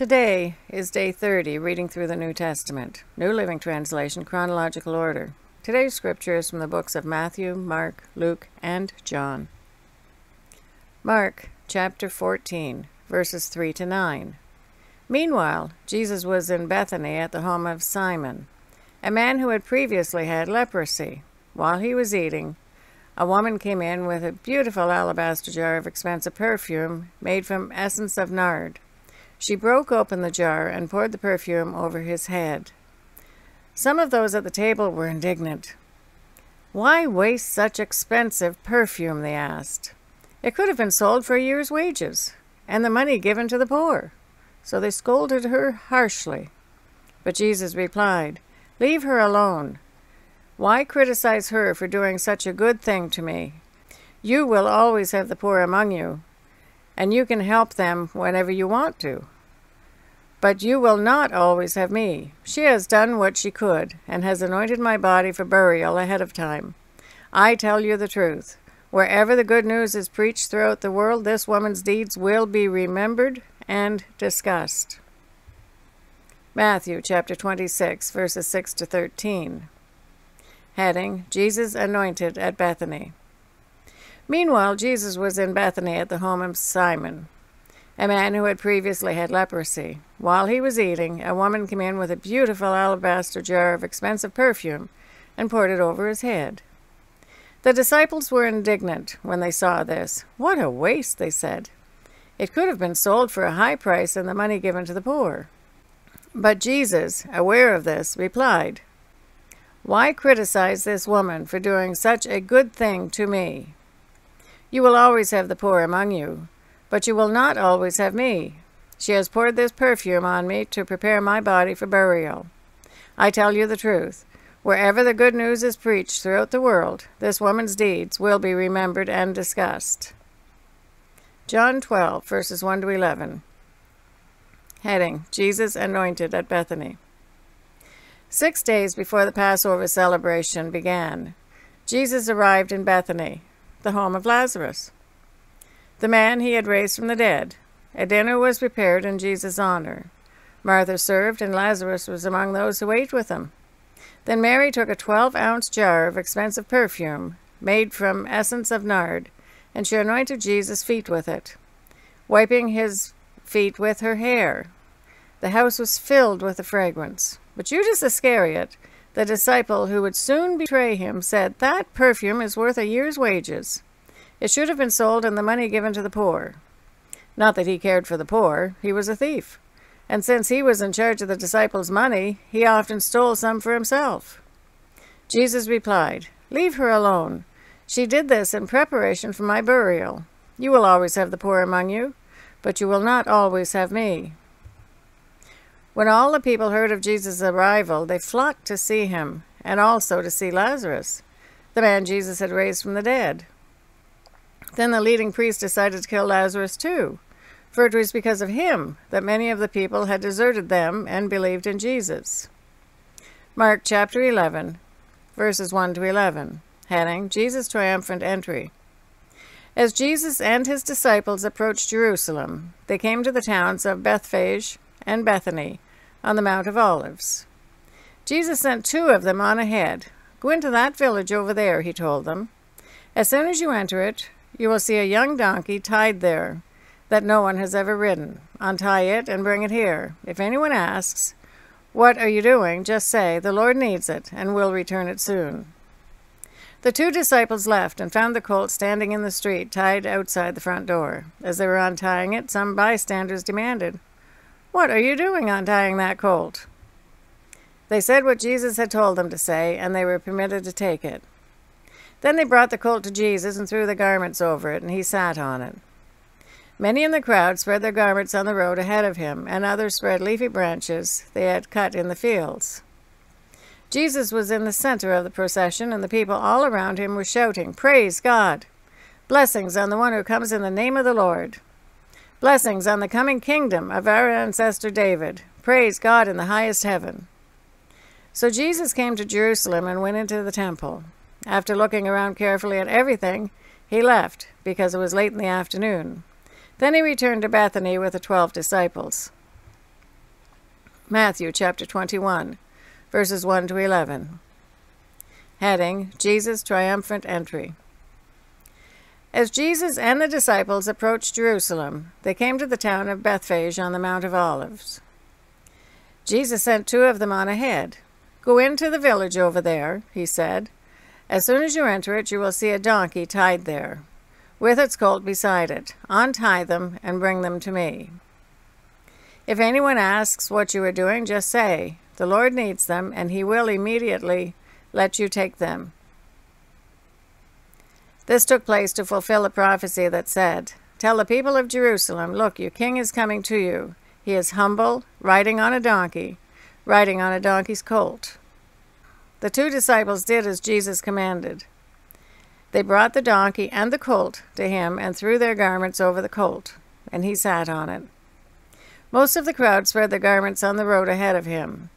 Today is day 30, reading through the New Testament, New Living Translation, chronological order. Today's scripture is from the books of Matthew, Mark, Luke, and John. Mark chapter 14, verses 3 to 9. Meanwhile, Jesus was in Bethany at the home of Simon, a man who had previously had leprosy. While he was eating, a woman came in with a beautiful alabaster jar of expensive perfume made from essence of nard. She broke open the jar and poured the perfume over his head. Some of those at the table were indignant. Why waste such expensive perfume? they asked. It could have been sold for a year's wages, and the money given to the poor. So they scolded her harshly. But Jesus replied, Leave her alone. Why criticize her for doing such a good thing to me? You will always have the poor among you, and you can help them whenever you want to. But you will not always have me. She has done what she could, and has anointed my body for burial ahead of time. I tell you the truth. Wherever the good news is preached throughout the world, this woman's deeds will be remembered and discussed. Matthew chapter 26, verses 6 to 13. Heading Jesus anointed at Bethany. Meanwhile, Jesus was in Bethany at the home of Simon, a man who had previously had leprosy. While he was eating, a woman came in with a beautiful alabaster jar of expensive perfume and poured it over his head. The disciples were indignant when they saw this. What a waste, they said. It could have been sold for a high price and the money given to the poor. But Jesus, aware of this, replied, Why criticize this woman for doing such a good thing to me? You will always have the poor among you, but you will not always have me. She has poured this perfume on me to prepare my body for burial. I tell you the truth. Wherever the good news is preached throughout the world, this woman's deeds will be remembered and discussed. John 12, verses 1 to 11. Heading Jesus anointed at Bethany. Six days before the Passover celebration began, Jesus arrived in Bethany, the home of Lazarus, the man he had raised from the dead. A dinner was prepared in Jesus' honor. Martha served, and Lazarus was among those who ate with him. Then Mary took a twelve ounce jar of expensive perfume, made from essence of nard, and she anointed Jesus' feet with it, wiping his feet with her hair. The house was filled with the fragrance. But Judas Iscariot, the disciple who would soon betray him, said, That perfume is worth a year's wages. It should have been sold and the money given to the poor. Not that he cared for the poor, he was a thief. And since he was in charge of the disciples' money, he often stole some for himself. Jesus replied, Leave her alone. She did this in preparation for my burial. You will always have the poor among you, but you will not always have me. When all the people heard of Jesus' arrival, they flocked to see him, and also to see Lazarus, the man Jesus had raised from the dead. Then the leading priest decided to kill Lazarus too, for it was because of him that many of the people had deserted them and believed in Jesus. Mark chapter 11, verses 1 to 11, heading Jesus' triumphant entry. As Jesus and his disciples approached Jerusalem, they came to the towns of Bethphage and Bethany on the Mount of Olives. Jesus sent two of them on ahead. Go into that village over there, he told them. As soon as you enter it, you will see a young donkey tied there that no one has ever ridden. Untie it and bring it here. If anyone asks, What are you doing? just say, The Lord needs it, and will return it soon. The two disciples left and found the colt standing in the street, tied outside the front door. As they were untying it, some bystanders demanded, What are you doing untying that colt? They said what Jesus had told them to say, and they were permitted to take it. Then they brought the colt to Jesus and threw the garments over it, and he sat on it. Many in the crowd spread their garments on the road ahead of him, and others spread leafy branches they had cut in the fields. Jesus was in the center of the procession, and the people all around him were shouting, Praise God! Blessings on the one who comes in the name of the Lord! Blessings on the coming kingdom of our ancestor David! Praise God in the highest heaven! So Jesus came to Jerusalem and went into the temple. After looking around carefully at everything, he left, because it was late in the afternoon. Then he returned to Bethany with the twelve disciples. Matthew chapter 21, verses 1 to 11. Heading Jesus' Triumphant Entry. As Jesus and the disciples approached Jerusalem, they came to the town of Bethphage on the Mount of Olives. Jesus sent two of them on ahead. Go into the village over there, he said. As soon as you enter it, you will see a donkey tied there, with its colt beside it. Untie them and bring them to me. If anyone asks what you are doing, just say, The Lord needs them, and he will immediately let you take them. This took place to fulfill a prophecy that said, Tell the people of Jerusalem, Look, your king is coming to you. He is humble, riding on a donkey, riding on a donkey's colt. The two disciples did as Jesus commanded. They brought the donkey and the colt to him and threw their garments over the colt, and he sat on it. Most of the crowd spread their garments on the road ahead of him,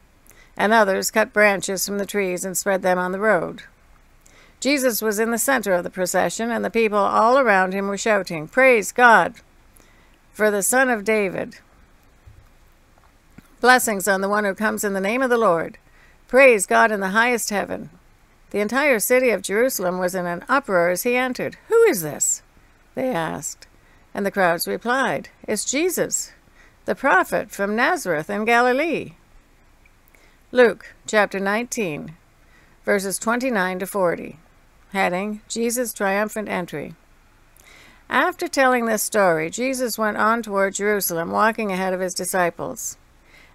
and others cut branches from the trees and spread them on the road. Jesus was in the center of the procession, and the people all around him were shouting, Praise God for the Son of David. Blessings on the one who comes in the name of the Lord. Praise God in the highest heaven. The entire city of Jerusalem was in an uproar as he entered. Who is this? They asked. And the crowds replied, It's Jesus, the prophet from Nazareth in Galilee. Luke chapter 19, verses 29 to 40. Heading Jesus' triumphant entry. After telling this story, Jesus went on toward Jerusalem, walking ahead of his disciples.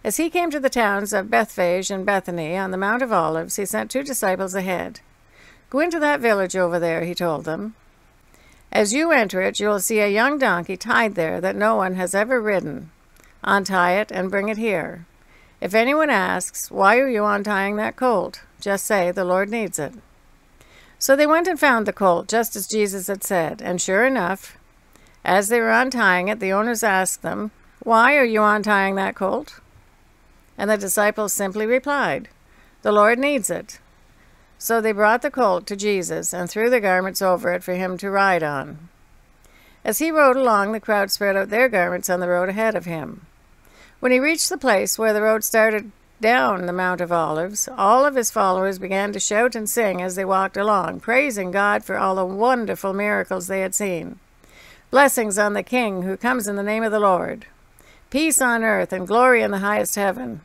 As he came to the towns of Bethphage and Bethany on the Mount of Olives, he sent two disciples ahead. Go into that village over there, he told them. As you enter it, you will see a young donkey tied there that no one has ever ridden. Untie it and bring it here. If anyone asks, Why are you untying that colt? just say, The Lord needs it. So they went and found the colt, just as Jesus had said, and sure enough, as they were untying it, the owners asked them, Why are you untying that colt? And the disciples simply replied, The Lord needs it. So they brought the colt to Jesus and threw their garments over it for him to ride on. As he rode along, the crowd spread out their garments on the road ahead of him. When he reached the place where the road started down the Mount of Olives, all of his followers began to shout and sing as they walked along, praising God for all the wonderful miracles they had seen. Blessings on the King who comes in the name of the Lord. Peace on earth and glory in the highest heaven.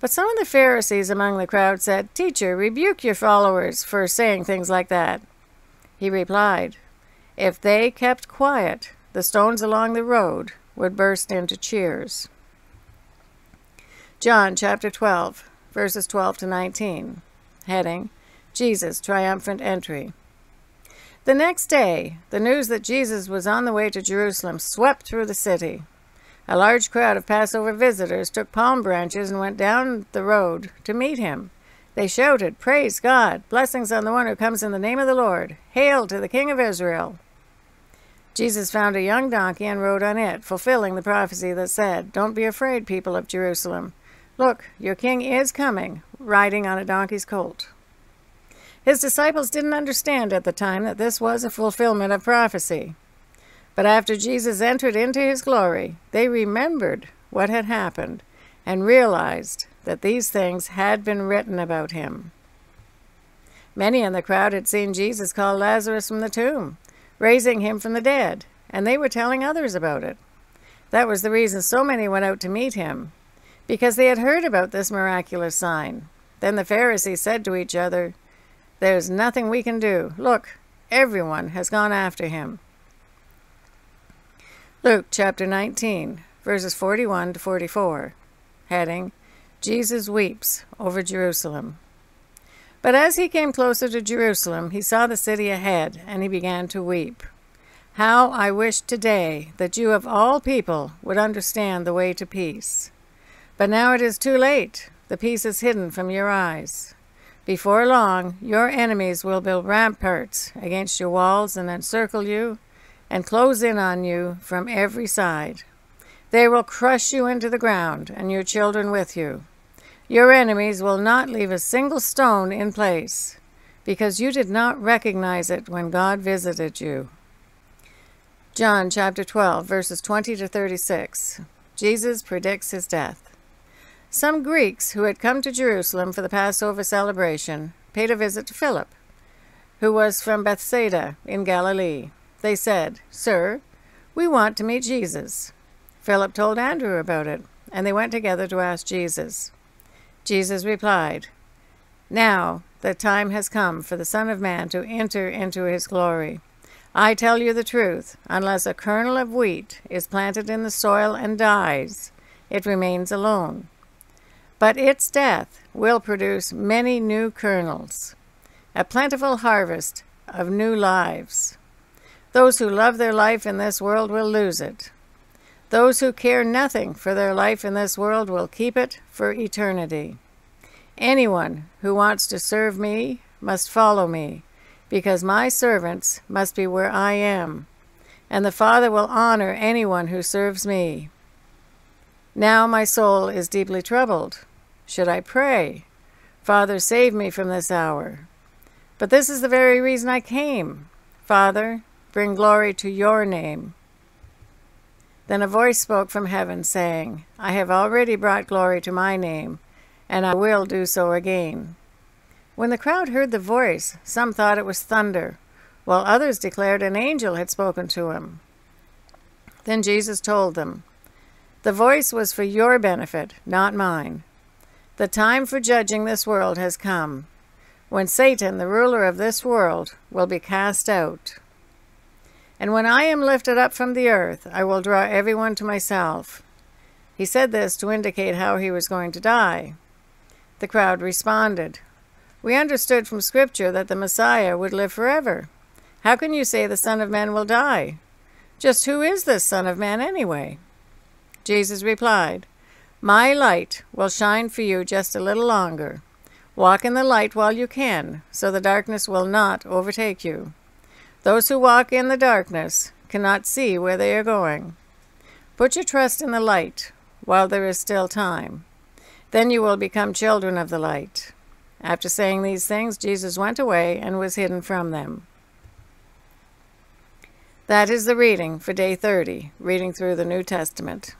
But some of the Pharisees among the crowd said, Teacher, rebuke your followers for saying things like that. He replied, If they kept quiet, the stones along the road would burst into cheers. John chapter 12, verses 12 to 19. Heading Jesus' Triumphant Entry. The next day, the news that Jesus was on the way to Jerusalem swept through the city. A large crowd of Passover visitors took palm branches and went down the road to meet him. They shouted, Praise God! Blessings on the one who comes in the name of the Lord! Hail to the King of Israel! Jesus found a young donkey and rode on it, fulfilling the prophecy that said, Don't be afraid, people of Jerusalem. Look, your king is coming, riding on a donkey's colt. His disciples didn't understand at the time that this was a fulfillment of prophecy. But after Jesus entered into his glory, they remembered what had happened and realized that these things had been written about him. Many in the crowd had seen Jesus call Lazarus from the tomb, raising him from the dead, and they were telling others about it. That was the reason so many went out to meet him, because they had heard about this miraculous sign. Then the Pharisees said to each other, There's nothing we can do. Look, everyone has gone after him. Luke chapter 19, verses 41 to 44. Heading Jesus weeps over Jerusalem. But as he came closer to Jerusalem, he saw the city ahead, and he began to weep. How I wish today that you of all people would understand the way to peace. But now it is too late. The peace is hidden from your eyes. Before long, your enemies will build ramparts against your walls and encircle you and close in on you from every side. They will crush you into the ground and your children with you. Your enemies will not leave a single stone in place because you did not recognize it when God visited you. John chapter 12, verses 20 to 36. Jesus predicts his death. Some Greeks who had come to Jerusalem for the Passover celebration paid a visit to Philip, who was from Bethsaida in Galilee. They said, Sir, we want to meet Jesus. Philip told Andrew about it, and they went together to ask Jesus. Jesus replied, Now the time has come for the Son of Man to enter into his glory. I tell you the truth, unless a kernel of wheat is planted in the soil and dies, it remains alone but its death will produce many new kernels, a plentiful harvest of new lives. Those who love their life in this world will lose it. Those who care nothing for their life in this world will keep it for eternity. Anyone who wants to serve me must follow me, because my servants must be where I am, and the Father will honor anyone who serves me. Now my soul is deeply troubled. Should I pray? Father, save me from this hour. But this is the very reason I came. Father, bring glory to your name. Then a voice spoke from heaven, saying, I have already brought glory to my name, and I will do so again. When the crowd heard the voice, some thought it was thunder, while others declared an angel had spoken to him. Then Jesus told them, The voice was for your benefit, not mine. The time for judging this world has come, when Satan, the ruler of this world, will be cast out. And when I am lifted up from the earth, I will draw everyone to myself. He said this to indicate how he was going to die. The crowd responded, We understood from Scripture that the Messiah would live forever. How can you say the Son of Man will die? Just who is this Son of Man anyway? Jesus replied, my light will shine for you just a little longer. Walk in the light while you can, so the darkness will not overtake you. Those who walk in the darkness cannot see where they are going. Put your trust in the light while there is still time. Then you will become children of the light. After saying these things, Jesus went away and was hidden from them. That is the reading for day 30, reading through the New Testament.